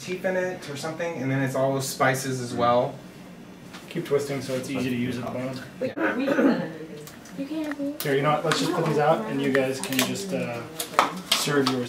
teeth in it or something, and then it's all those spices as well. Keep twisting so it's easy to use at the bottom. Here, you know what? Let's just put these out and you guys can just uh, serve yours.